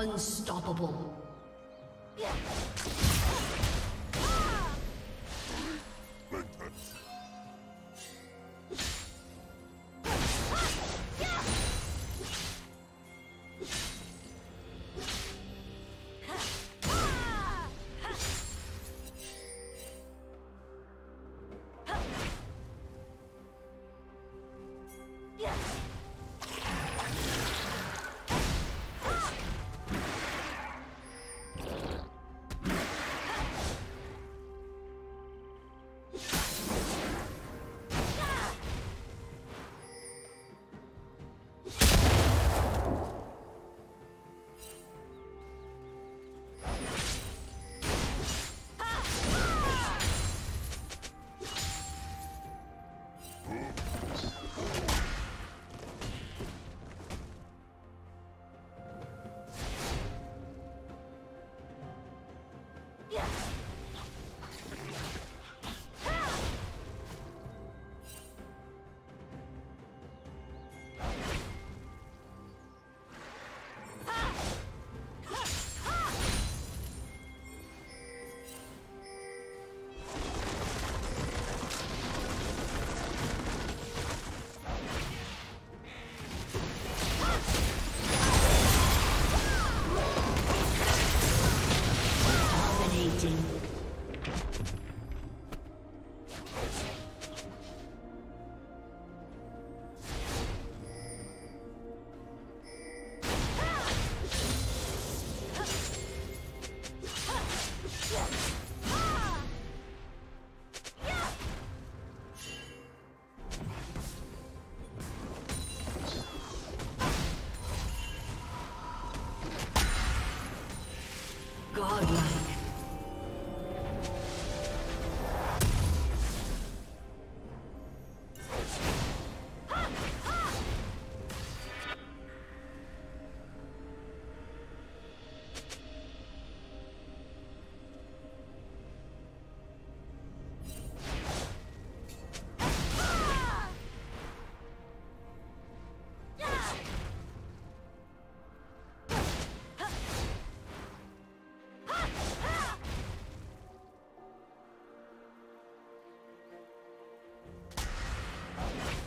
Unstoppable.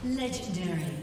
Legendary.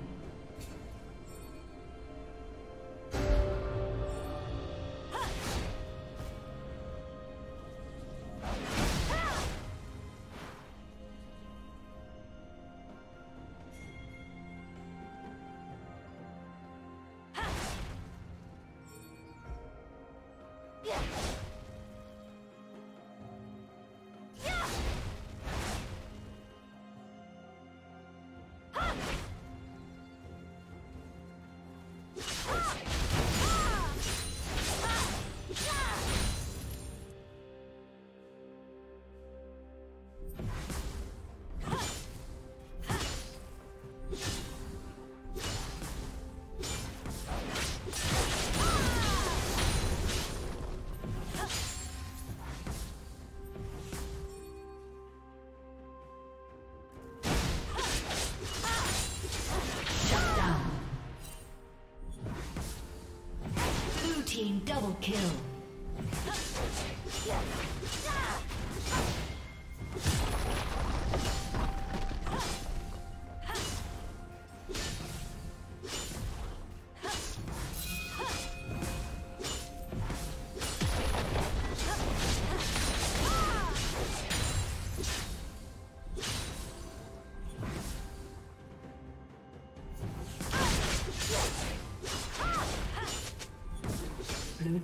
Double kill.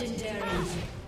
Legendary.